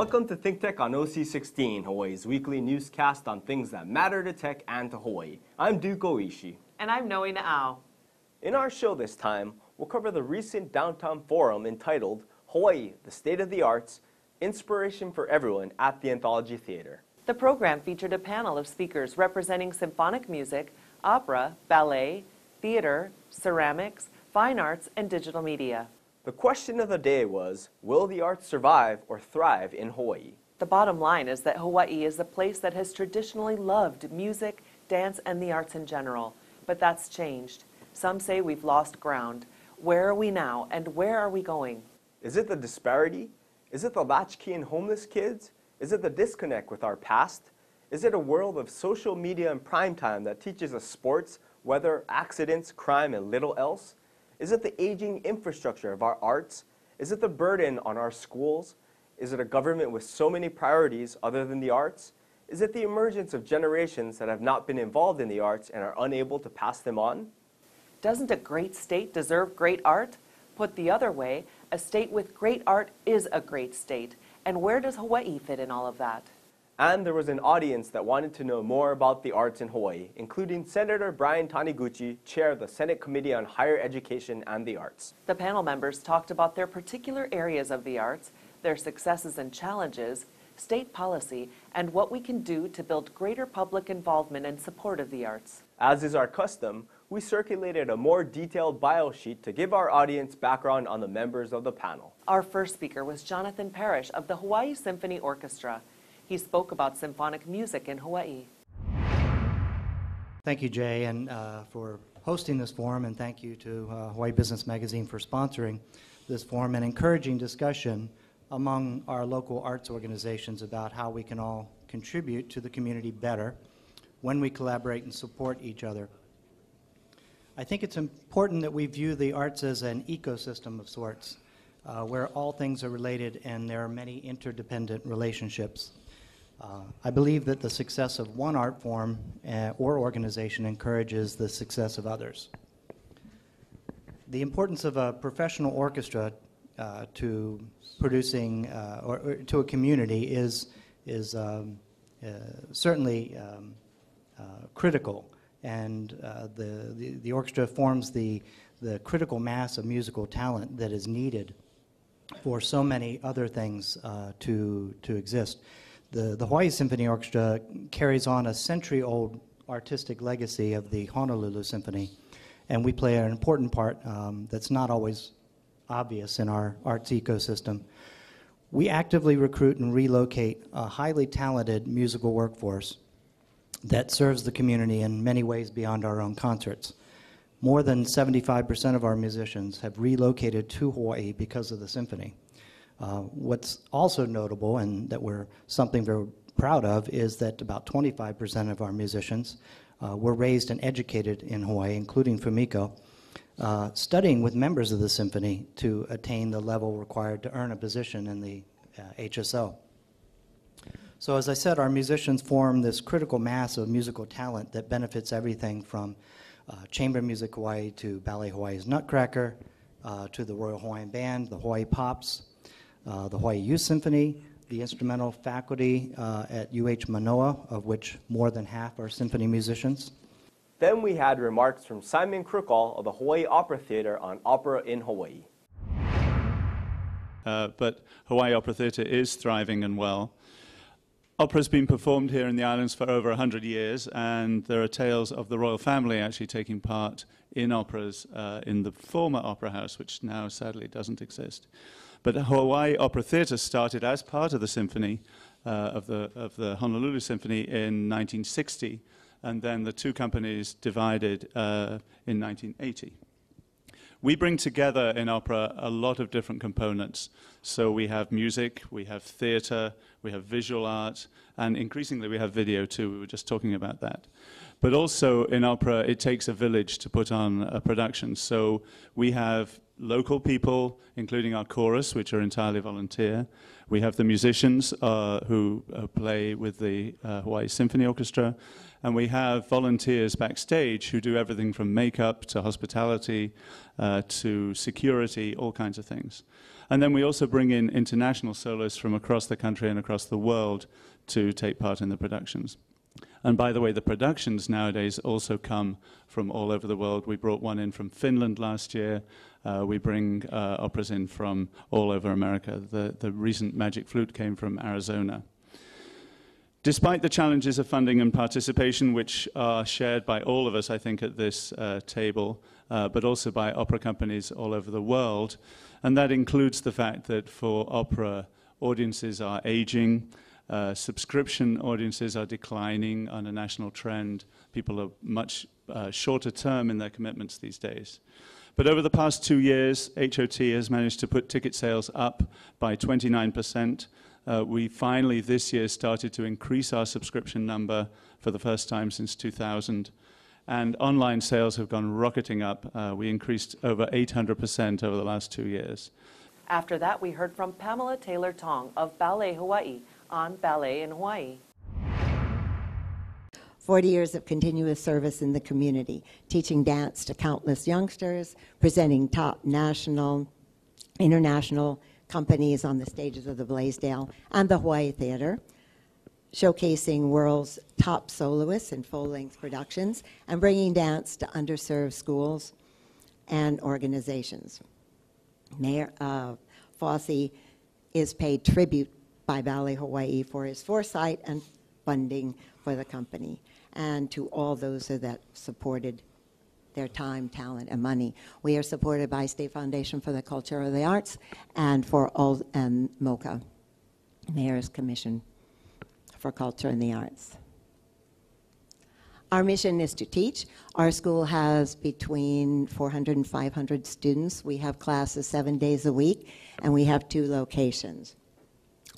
Welcome to Think Tech on OC16, Hawaii's weekly newscast on things that matter to tech and to Hawaii. I'm Duke Oishi. And I'm Noe Na'au. In our show this time, we'll cover the recent downtown forum entitled Hawaii, the State of the Arts, Inspiration for Everyone at the Anthology Theater. The program featured a panel of speakers representing symphonic music, opera, ballet, theater, ceramics, fine arts, and digital media. The question of the day was Will the arts survive or thrive in Hawaii? The bottom line is that Hawaii is a place that has traditionally loved music, dance, and the arts in general. But that's changed. Some say we've lost ground. Where are we now, and where are we going? Is it the disparity? Is it the latchkey and homeless kids? Is it the disconnect with our past? Is it a world of social media and prime time that teaches us sports, weather, accidents, crime, and little else? Is it the aging infrastructure of our arts? Is it the burden on our schools? Is it a government with so many priorities other than the arts? Is it the emergence of generations that have not been involved in the arts and are unable to pass them on? Doesn't a great state deserve great art? Put the other way, a state with great art is a great state. And where does Hawaii fit in all of that? And there was an audience that wanted to know more about the arts in Hawaii, including Senator Brian Taniguchi, chair of the Senate Committee on Higher Education and the Arts. The panel members talked about their particular areas of the arts, their successes and challenges, state policy, and what we can do to build greater public involvement and support of the arts. As is our custom, we circulated a more detailed bio sheet to give our audience background on the members of the panel. Our first speaker was Jonathan Parrish of the Hawaii Symphony Orchestra. He spoke about symphonic music in Hawaii. Thank you, Jay, and uh, for hosting this forum, and thank you to uh, Hawaii Business Magazine for sponsoring this forum and encouraging discussion among our local arts organizations about how we can all contribute to the community better when we collaborate and support each other. I think it's important that we view the arts as an ecosystem of sorts, uh, where all things are related and there are many interdependent relationships. Uh, I believe that the success of one art form uh, or organization encourages the success of others. The importance of a professional orchestra uh, to producing uh, or, or, to a community is is um, uh, certainly um, uh, critical, and the, the, the orchestra forms the the critical mass of musical talent that is needed for so many other things to to exist the, the Hawaii Symphony Orchestra carries on a century old artistic legacy of the Honolulu Symphony, and we play an important part um, that's not always obvious in our arts ecosystem. We actively recruit and relocate a highly talented musical workforce that serves the community in many ways beyond our own concerts. More than 75% of our musicians have relocated to Hawaii because of the symphony. Uh, what's also notable, and that we're something very proud of, is that about 25% of our musicians uh, were raised and educated in Hawaii, including Fumiko, uh, studying with members of the symphony to attain the level required to earn a position in the HSO. Uh, so, as I said, our musicians form this critical mass of musical talent that benefits everything from uh, chamber music Hawaii to Ballet Hawaii's Nutcracker to the Royal Hawaiian Band, the Hawaii Pops, uh, the Hawaii Youth Symphony, the instrumental faculty uh, at UH Manoa, of which more than half are symphony musicians. Then we had remarks from Simon Crookall of the Hawaii Opera Theater on opera in Hawaii. Uh, but Hawaii Opera Theater is thriving and well. Opera has been performed here in the islands for over 100 years, and there are tales of the royal family actually taking part in operas uh, in the former opera house, which now sadly doesn't exist. But Hawaii Opera Theatre started as part of the symphony, uh, of, the, of the Honolulu Symphony in 1960, and then the two companies divided uh, in 1980. We bring together in opera a lot of different components. So we have music, we have theatre, we have visual art, and increasingly we have video too. We were just talking about that. But also in opera, it takes a village to put on a production. So we have local people, including our chorus, which are entirely volunteer. We have the musicians uh, who uh, play with the uh, Hawaii Symphony Orchestra, and we have volunteers backstage who do everything from makeup to hospitality uh, to security, all kinds of things. And then we also bring in international soloists from across the country and across the world to take part in the productions. And by the way, the productions nowadays also come from all over the world. We brought one in from Finland last year. Uh, we bring uh, operas in from all over America. The, the recent Magic Flute came from Arizona. Despite the challenges of funding and participation, which are shared by all of us, I think, at this uh, table, uh, but also by opera companies all over the world, and that includes the fact that for opera, audiences are aging, uh, subscription audiences are declining on a national trend. People are much uh, shorter term in their commitments these days. But over the past two years, HOT has managed to put ticket sales up by 29%. Uh, we finally this year started to increase our subscription number for the first time since 2000. And online sales have gone rocketing up. Uh, we increased over 800% over the last two years. After that, we heard from Pamela Taylor Tongg of Ballet Hawaii on Ballet in Hawaii. 40 years of continuous service in the community, teaching dance to countless youngsters, presenting top national, international companies on the stages of the Blaisdell and the Hawaii Theater, showcasing world's top soloists in full length productions, and bringing dance to underserved schools and organizations. Mayor uh, Fasi is paid tribute by Ballet Hawaii for his foresight and funding for the company, and to all those that supported their time, talent, and money. We are supported by State Foundation for the Culture of the Arts and for all and MOCA, Mayor's Commission for Culture and the Arts. Our mission is to teach. Our school has between 400 and 500 students. We have classes seven days a week, and we have two locations.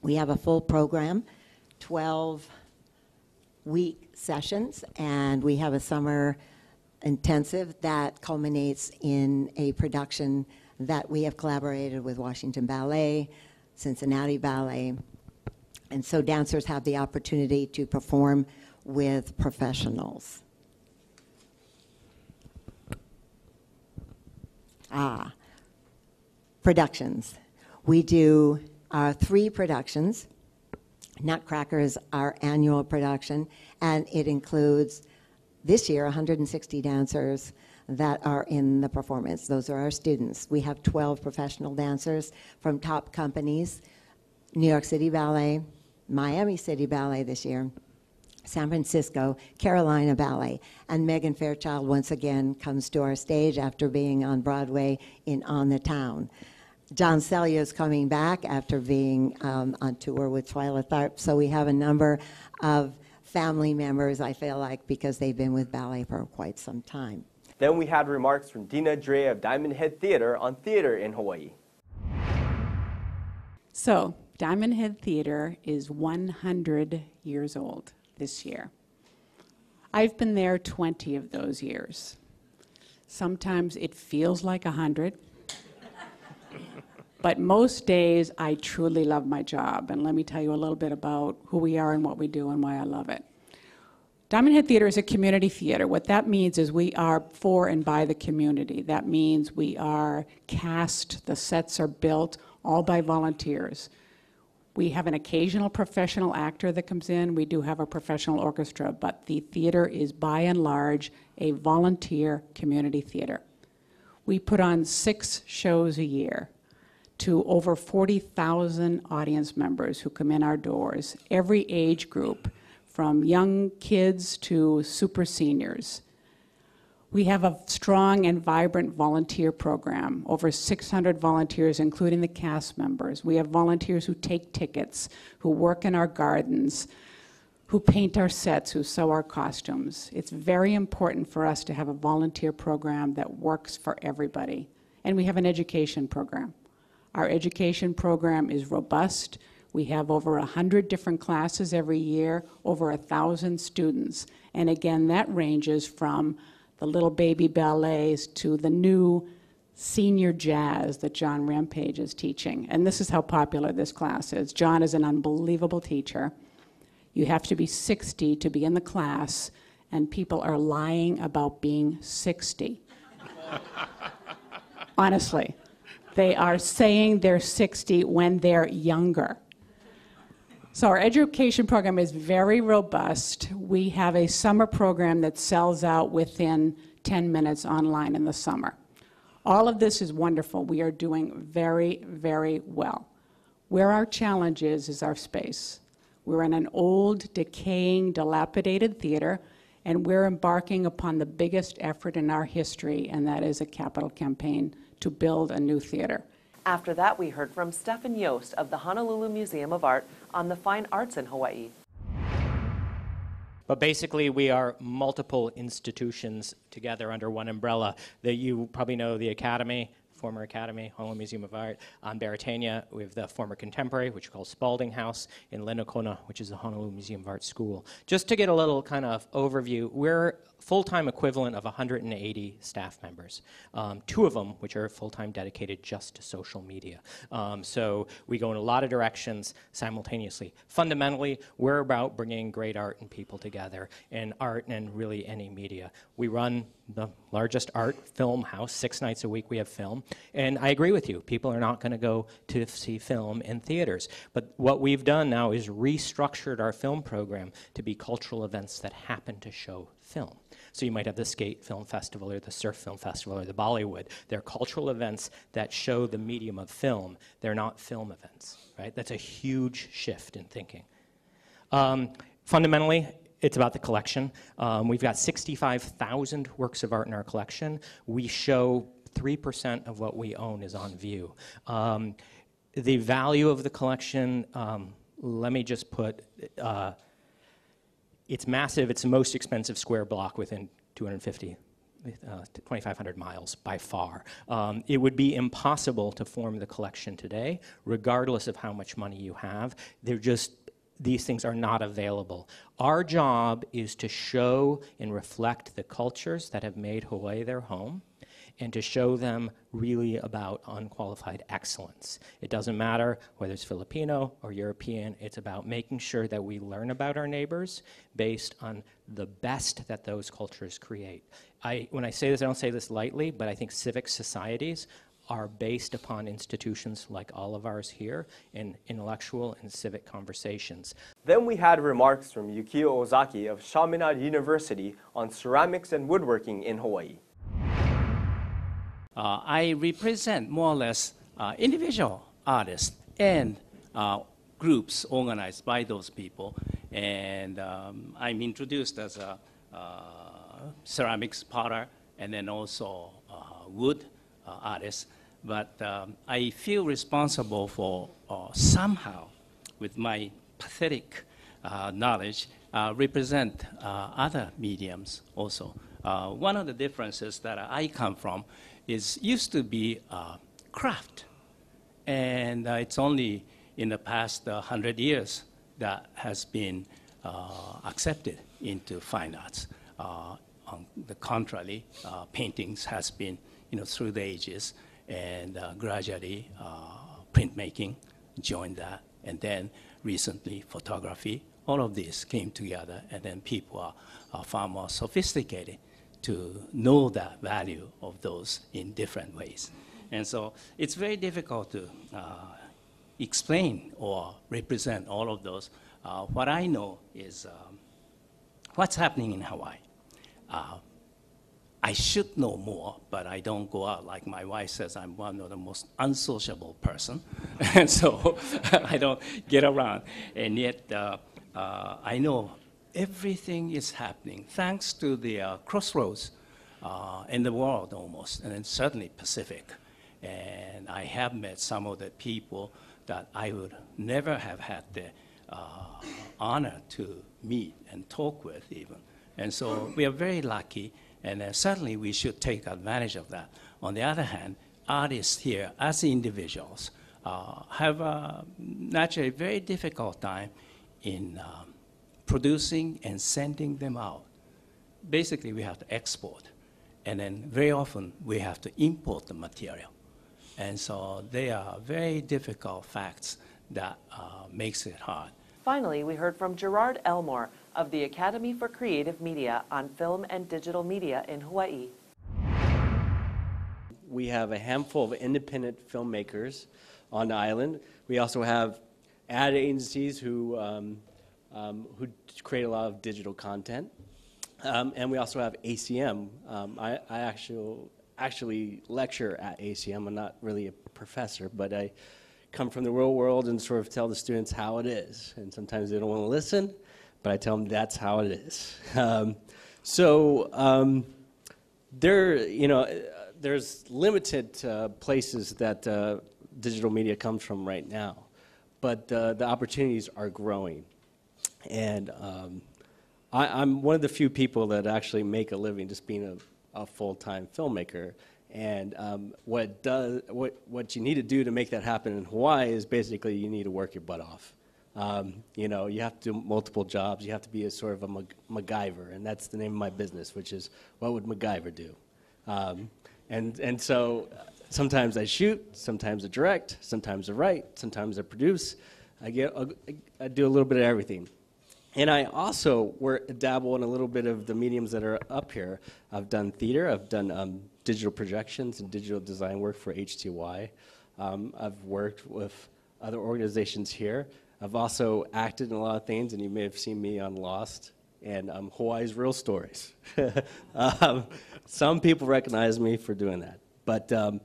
We have a full program, 12 week sessions, and we have a summer intensive that culminates in a production that we have collaborated with Washington Ballet, Cincinnati Ballet, and so dancers have the opportunity to perform with professionals. Ah, productions. We do uh, three productions. Nutcracker is our annual production, and it includes this year 160 dancers that are in the performance. Those are our students. We have 12 professional dancers from top companies New York City Ballet, Miami City Ballet this year, San Francisco, Carolina Ballet. And Megan Fairchild once again comes to our stage after being on Broadway in On the Town. John Selya is coming back after being um, on tour with Twyla Tharp. So we have a number of family members, I feel like, because they've been with ballet for quite some time. Then we had remarks from Deena Dray of Diamond Head Theater on theater in Hawaii. So, Diamond Head Theater is 100 years old this year. I've been there 20 of those years. Sometimes it feels like 100. But most days I truly love my job. And let me tell you a little bit about who we are and what we do and why I love it. Diamond Head Theater is a community theater. What that means is we are for and by the community. That means we are cast, the sets are built, all by volunteers. We have an occasional professional actor that comes in. We do have a professional orchestra, but the theater is by and large a volunteer community theater. We put on six shows a year to over 40,000 audience members who come in our doors, every age group, from young kids to super seniors. We have a strong and vibrant volunteer program, over 600 volunteers, including the cast members. We have volunteers who take tickets, who work in our gardens, who paint our sets, who sew our costumes. It's very important for us to have a volunteer program that works for everybody. And we have an education program. Our education program is robust. We have over 100 different classes every year, over 1,000 students. And again, that ranges from the little baby ballets to the new senior jazz that John Rampage is teaching. And this is how popular this class is. John is an unbelievable teacher. You have to be 60 to be in the class, and people are lying about being 60. Honestly. They are saying they're 60 when they're younger. So our education program is very robust. We have a summer program that sells out within 10 minutes online in the summer. All of this is wonderful. We are doing very, very well. Where our challenge is, is our space. We're in an old, decaying, dilapidated theater, and we're embarking upon the biggest effort in our history, and that is a capital campaign to build a new theater. After that, we heard from Stephan Jost of the Honolulu Museum of Art on the fine arts in Hawaii. But basically, we are multiple institutions together under one umbrella. That you probably know the Academy, former Academy, Honolulu Museum of Art. On Beretania, we have the former Contemporary, which we call Spalding House. In Linekona, which is the Honolulu Museum of Art School. Just to get a little kind of overview, we're full-time equivalent of 180 staff members. Um, two of them, which are full-time dedicated just to social media. Um, so we go in a lot of directions simultaneously. Fundamentally, we're about bringing great art and people together, in art and really any media. We run the largest art film house. Six nights a week we have film. And I agree with you. People are not going to go to see film in theaters. But what we've done now is restructured our film program to be cultural events that happen to show film. So you might have the Skate Film Festival or the Surf Film Festival or the Bollywood. They're cultural events that show the medium of film. They're not film events, right? That's a huge shift in thinking. Um, fundamentally, it's about the collection. Um, we've got 65,000 works of art in our collection. We show 3% of what we own is on view. Um, the value of the collection, um, let me just put, uh, it's massive. It's the most expensive square block within 250 uh, 2,500 miles by far. Um, it would be impossible to form the collection today, regardless of how much money you have. They're just these things are not available. Our job is to show and reflect the cultures that have made Hawaii their home and to show them really about unqualified excellence. It doesn't matter whether it's Filipino or European, it's about making sure that we learn about our neighbors based on the best that those cultures create. I, when I say this, I don't say this lightly, but I think civic societies are based upon institutions like all of ours here in intellectual and civic conversations. Then we had remarks from Yukio Ozaki of Chaminade University on ceramics and woodworking in Hawaii. Uh, I represent more or less uh, individual artists and uh, groups organized by those people. And um, I'm introduced as a uh, ceramics potter and then also uh, wood uh, artist. But um, I feel responsible for somehow, with my pathetic knowledge, represent other mediums also. one of the differences that I come from is used to be uh, craft. And uh, it's only in the past uh, 100 years that has been uh, accepted into fine arts. Uh, on the contrary, uh, paintings has been, you know, through the ages, and gradually printmaking joined that, and then recently photography. All of this came together, and then people are, are far more sophisticated to know the value of those in different ways. And so it's very difficult to uh, explain or represent all of those. Uh, what I know is um, what's happening in Hawaii. Uh, I should know more, but I don't go out. Like my wife says, I'm one of the most unsociable person, and so I don't get around. And yet, uh, uh, I know everything is happening thanks to the uh, crossroads uh, in the world almost, and then certainly Pacific. And I have met some of the people that I would never have had the uh, honor to meet and talk with even. And so we are very lucky, and uh, certainly we should take advantage of that. On the other hand, artists here, as individuals, uh, have a naturally very difficult time in um, producing and sending them out. Basically, we have to export. And then very often we have to import the material. And so they are very difficult facts that uh, makes it hard. Finally, we heard from Gerard Elmore of the Academy for Creative Media on film and digital media in Hawaii. we have a handful of independent filmmakers on the island. We also have ad agencies who, um, um, who create a lot of digital content. Um, and we also have ACM. Um, I, I actually, actually lecture at ACM. I'm not really a professor, but I come from the real world and sort of tell the students how it is. And sometimes they don't want to listen, but I tell them that's how it is. Um, so um, there, you know, there's limited uh, places that uh, digital media comes from right now, but uh, the opportunities are growing. And um, I, am one of the few people that actually make a living just being a, a full-time filmmaker. And um, what, does, what, what you need to do to make that happen in Hawaii is basically you need to work your butt off. Um, you know, you have to do multiple jobs. You have to be a sort of a Mac- MacGyver, and that's the name of my business, which is what would MacGyver do? Um, and, and so sometimes I shoot, sometimes I direct, sometimes I write, sometimes I produce. I, get, I do a little bit of everything. And I also work, dabble in a little bit of the mediums that are up here. I've done theater, I've done um, digital projections and digital design work for HTY. Um, I've worked with other organizations here. I've also acted in a lot of things, and you may have seen me on Lost and um, Hawaii's Real Stories. um, some people recognize me for doing that, but um,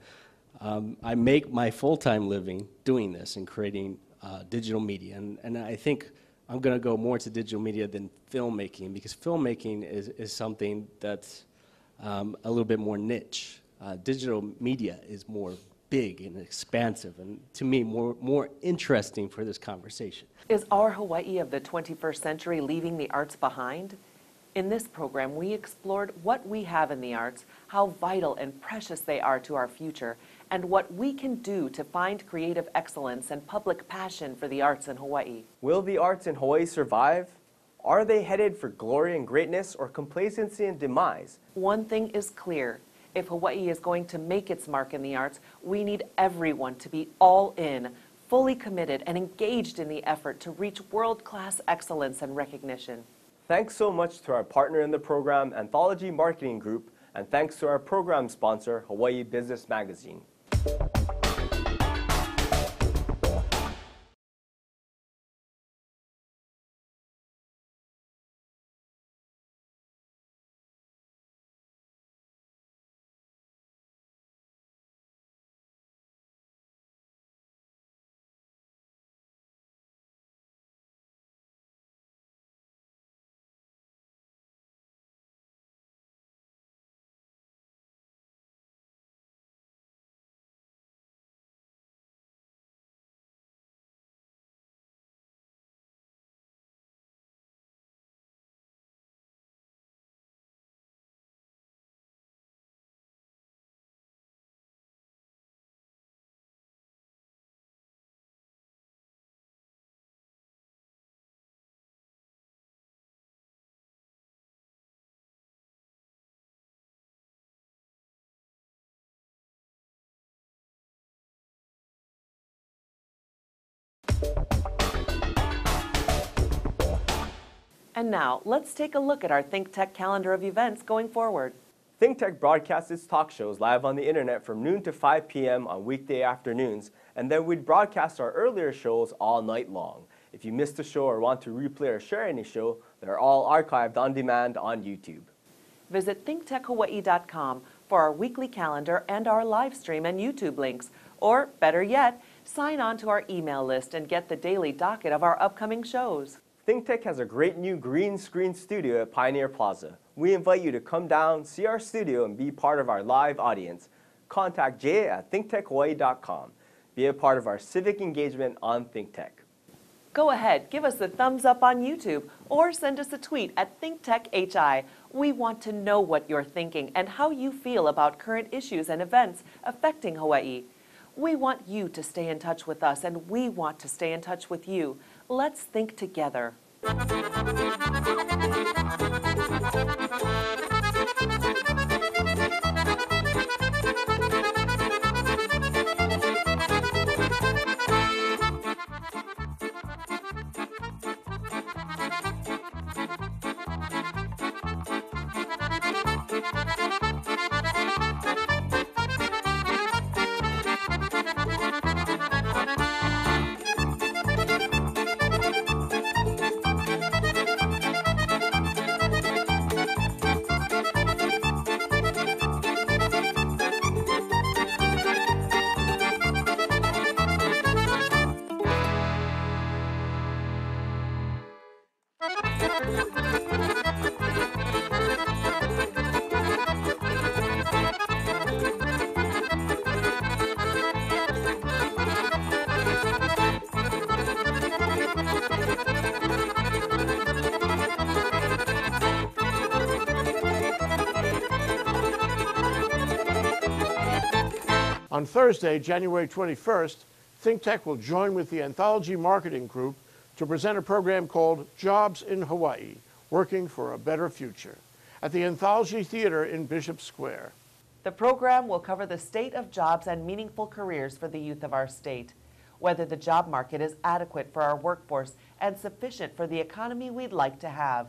um, I make my full-time living doing this and creating uh, digital media, and, and I think I'm going to go more to digital media than filmmaking because filmmaking is, is something that's um, a little bit more niche. Uh, digital media is more big and expansive, and to me, more, more interesting for this conversation. Is our Hawaii of the 21st century leaving the arts behind? In this program, we explored what we have in the arts, how vital and precious they are to our future, and what we can do to find creative excellence and public passion for the arts in Hawaii. Will the arts in Hawaii survive? Are they headed for glory and greatness or complacency and demise? One thing is clear if Hawaii is going to make its mark in the arts, we need everyone to be all in, fully committed, and engaged in the effort to reach world class excellence and recognition. Thanks so much to our partner in the program, Anthology Marketing Group, and thanks to our program sponsor, Hawaii Business Magazine. And now, let's take a look at our ThinkTech calendar of events going forward. ThinkTech broadcasts its talk shows live on the internet from noon to 5 p.m. on weekday afternoons, and then we'd broadcast our earlier shows all night long. If you missed a show or want to replay or share any show, they're all archived on demand on YouTube. Visit thinktechhawaii.com for our weekly calendar and our live stream and YouTube links. Or, better yet, sign on to our email list and get the daily docket of our upcoming shows. ThinkTech has a great new green screen studio at Pioneer Plaza. We invite you to come down, see our studio, and be part of our live audience. Contact Jay at thinktechhawaii.com. Be a part of our civic engagement on ThinkTech. Go ahead, give us the thumbs up on YouTube or send us a tweet at ThinkTechHI. We want to know what you're thinking and how you feel about current issues and events affecting Hawaii. We want you to stay in touch with us and we want to stay in touch with you. Let's think together. On Thursday, January 21st, ThinkTech will join with the Anthology Marketing Group to present a program called Jobs in Hawaii Working for a Better Future at the Anthology Theater in Bishop Square. The program will cover the state of jobs and meaningful careers for the youth of our state, whether the job market is adequate for our workforce and sufficient for the economy we'd like to have,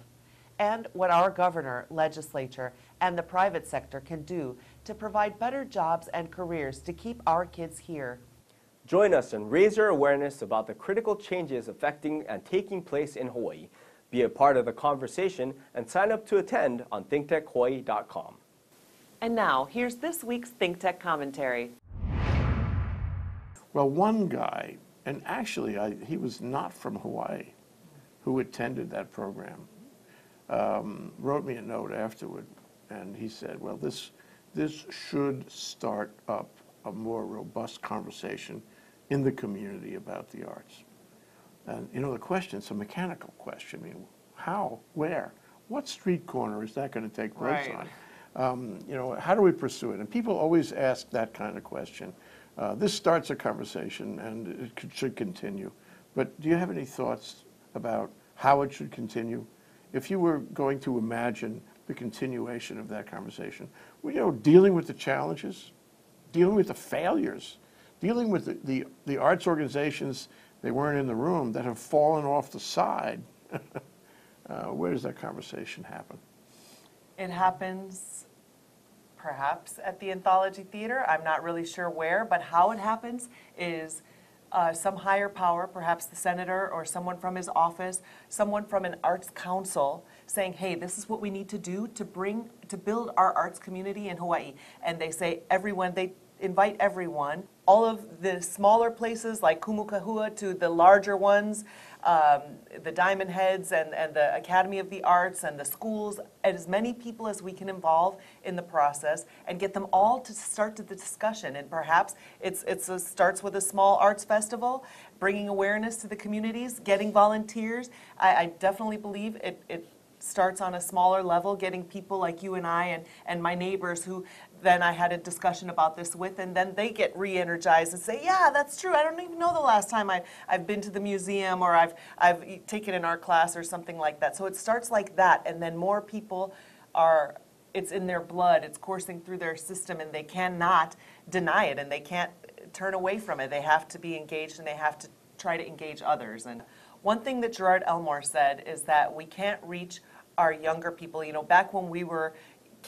and what our governor, legislature, and the private sector can do to provide better jobs and careers to keep our kids here. Join us and raise your awareness about the critical changes affecting and taking place in Hawaii. Be a part of the conversation and sign up to attend on thinktechhawaii.com. And now, here's this week's ThinkTech commentary. Well, one guy, and actually I, he was not from Hawaii, who attended that program, um, wrote me a note afterward, and he said, well, this, this should start up a more robust conversation in the community about the arts. And, you know, the question, it's a mechanical question. I mean, how, where, what street corner is that going to take place Right. on? Um, you know, how do we pursue it? And people always ask that kind of question. Uh, this starts a conversation, and it could, should continue. But do you have any thoughts about how it should continue? If you were going to imagine the continuation of that conversation, well, you know, dealing with the challenges, dealing with the failures, dealing with the, the, the arts organizations, they weren't in the room, that have fallen off the side, uh, where does that conversation happen? It happens perhaps at the Anthology Theater. I'm not really sure where, but how it happens is uh, some higher power, perhaps the senator or someone from his office, someone from an arts council saying, hey, this is what we need to do to bring, to build our arts community in Hawaii. And they say, everyone, they invite everyone, all of the smaller places like Kumu Kahua to the larger ones, um, the Diamond Heads and, and the Academy of the Arts and the schools, and as many people as we can involve in the process and get them all to start to the discussion. And perhaps it's, a, starts with a small arts festival, bringing awareness to the communities, getting volunteers. I, I definitely believe it, it starts on a smaller level, getting people like you and I and, and my neighbors who then I had a discussion about this with, and then they get re-energized and say, yeah, that's true. I don't even know the last time I've, I've been to the museum or I've, I've taken an art class or something like that. So it starts like that, and then more people are, it's in their blood, it's coursing through their system, and they cannot deny it, and they can't turn away from it. They have to be engaged, and they have to try to engage others. And one thing that Gerard Elmore said is that we can't reach our younger people. You know, back when we were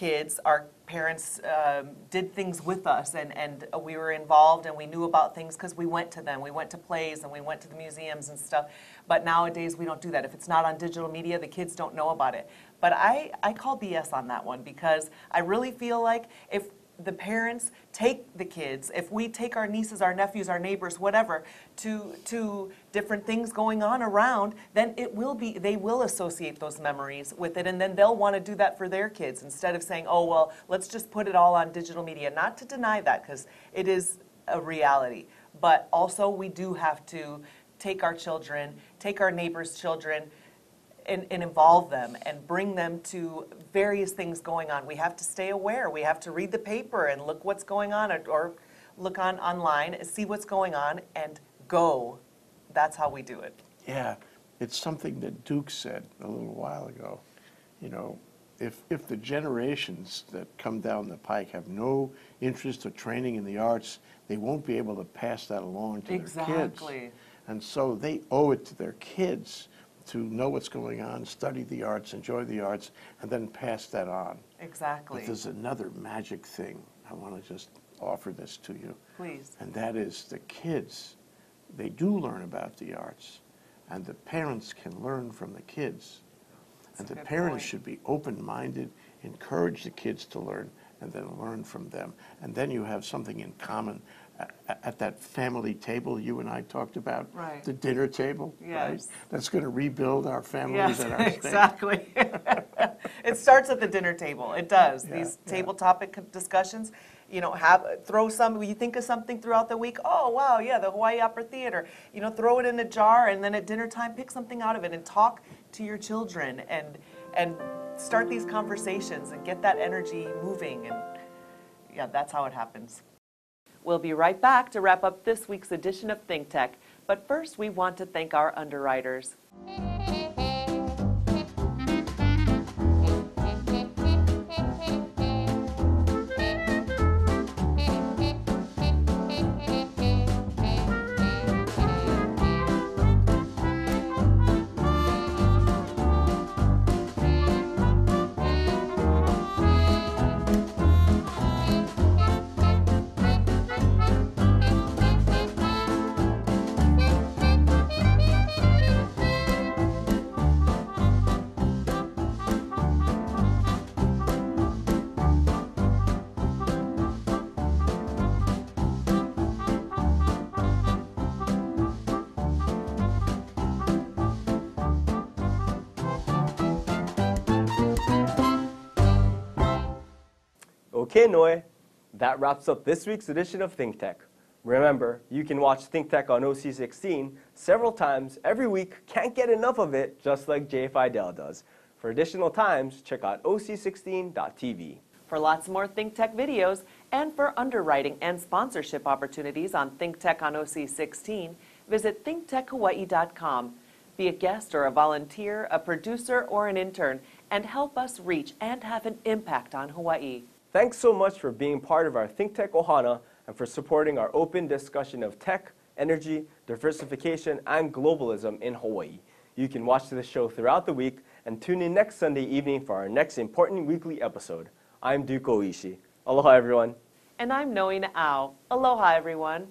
kids, our parents um, did things with us and, and we were involved and we knew about things because we went to them. We went to plays and we went to the museums and stuff. But nowadays we don't do that. If it's not on digital media, the kids don't know about it. But I, I call BS on that one because I really feel like if the parents take the kids, if we take our nieces, our nephews, our neighbors, whatever, to, to different things going on around, then it will be, they will associate those memories with it, and then they'll want to do that for their kids instead of saying, oh, well, let's just put it all on digital media. Not to deny that, because it is a reality. But also, we do have to take our children, take our neighbors' children, and, and involve them and bring them to various things going on. We have to stay aware. We have to read the paper and look what's going on or, or look on online, and see what's going on, and go. That's how we do it. Yeah, it's something that Duke said a little while ago. You know, if, if the generations that come down the pike have no interest or training in the arts, they won't be able to pass that along to their kids. Exactly. And so they owe it to their kids to know what's going on, study the arts, enjoy the arts, and then pass that on. Exactly. But there's another magic thing. I want to just offer this to you. Please. And that is the kids, they do learn about the arts, and the parents can learn from the kids. and the parents point. should be open-minded, encourage the kids to learn, and then learn from them. And then you have something in common, at that family table you and I talked about. Right. The dinner table, right? That's going to rebuild our families Yes, and our exactly. it starts at the dinner table. It does. Yeah, These yeah. table topic discussions, you know, have throw some. You think of something throughout the week, oh wow, yeah, the Hawaii Opera Theater. You know, throw it in a jar, and then at dinner time, pick something out of it and talk to your children and and start these conversations and get that energy moving. And yeah, that's how it happens. We'll be right back to wrap up this week's edition of Think Tech. But first, we want to thank our underwriters. Okay, Noe, that wraps up this week's edition of Think Tech. Remember, you can watch Think Tech on OC16 several times every week. Can't get enough of it, just like Jay Fidell does. For additional times, check out OC16.tv. For lots more Think Tech videos and for underwriting and sponsorship opportunities on Think Tech on OC16, visit thinktechhawaii.com. Be a guest or a volunteer, a producer or an intern, and help us reach and have an impact on Hawaii. Thanks so much for being part of our Think Tech Ohana and for supporting our open discussion of tech, energy, diversification, and globalism in Hawaii. You can watch the show throughout the week and tune in next Sunday evening for our next important weekly episode. I'm Duke Oishi. Aloha, everyone. And I'm Noe Na'au. Aloha, everyone.